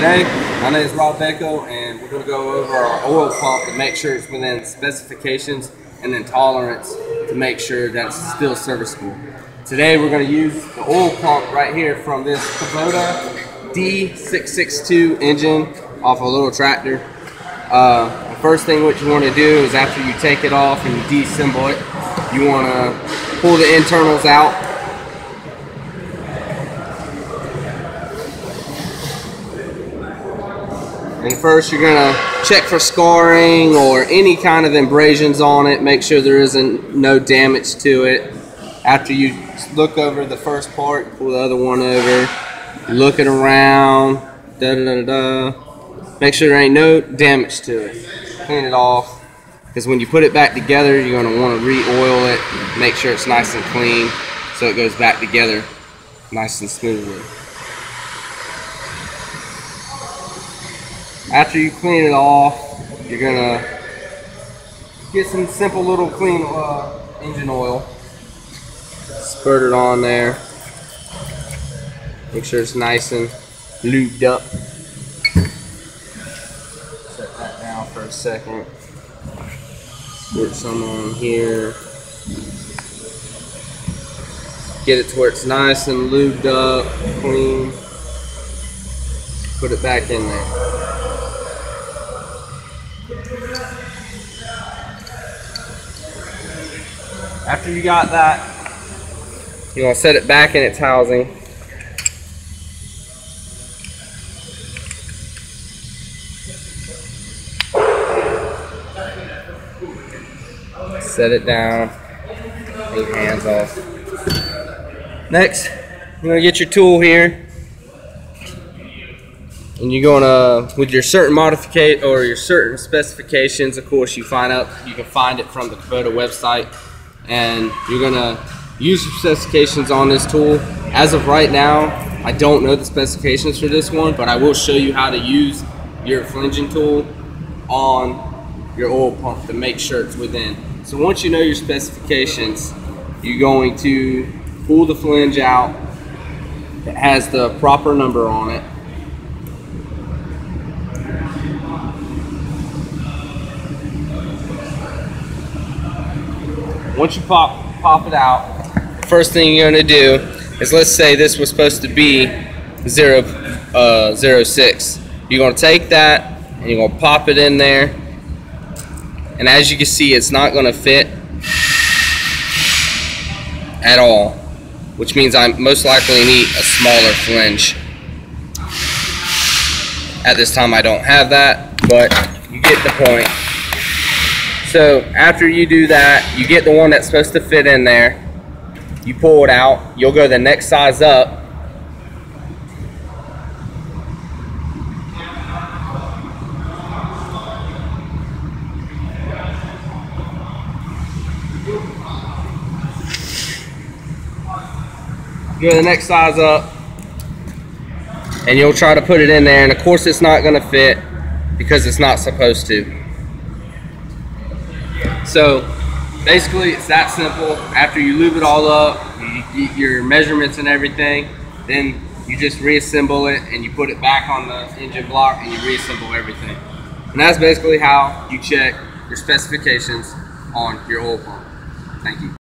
Today, my name is Rob Bako, and we're going to go over our oil pump to make sure it's within specifications and then tolerance to make sure that it's still serviceable. Today, we're going to use the oil pump right here from this Kubota D662 engine off a little tractor. Uh, the first thing what you want to do is after you take it off and you deassemble it, you want to pull the internals out And first you're gonna check for scarring or any kind of abrasions on it. Make sure there isn't no damage to it. After you look over the first part, pull the other one over, look it around, da da da da. Make sure there ain't no damage to it. Clean it off. Because when you put it back together, you're gonna wanna re-oil it, make sure it's nice and clean so it goes back together nice and smoothly. After you clean it off, you're gonna get some simple little clean uh, engine oil. Spurt it on there. Make sure it's nice and lubed up. Set that down for a second. Squirt some on here. Get it to where it's nice and lubed up, clean. Put it back in there. After you got that, you want to set it back in its housing. Set it down. Your hands off. Next, you're gonna get your tool here, and you're gonna, with your certain modification or your certain specifications, of course, you find out you can find it from the Kubota website and you're gonna use your specifications on this tool. As of right now, I don't know the specifications for this one, but I will show you how to use your flinging tool on your oil pump to make sure it's within. So once you know your specifications, you're going to pull the flange out that has the proper number on it. Once you pop pop it out, first thing you're gonna do is let's say this was supposed to be zero, uh. You're gonna take that and you're gonna pop it in there. And as you can see, it's not gonna fit at all, which means I most likely need a smaller flange. At this time, I don't have that, but you get the point. So after you do that, you get the one that's supposed to fit in there. You pull it out. You'll go the next size up. Go the next size up and you'll try to put it in there and of course it's not going to fit because it's not supposed to. So basically it's that simple. After you lube it all up, you get your measurements and everything, then you just reassemble it and you put it back on the engine block and you reassemble everything. And that's basically how you check your specifications on your oil pump. Thank you.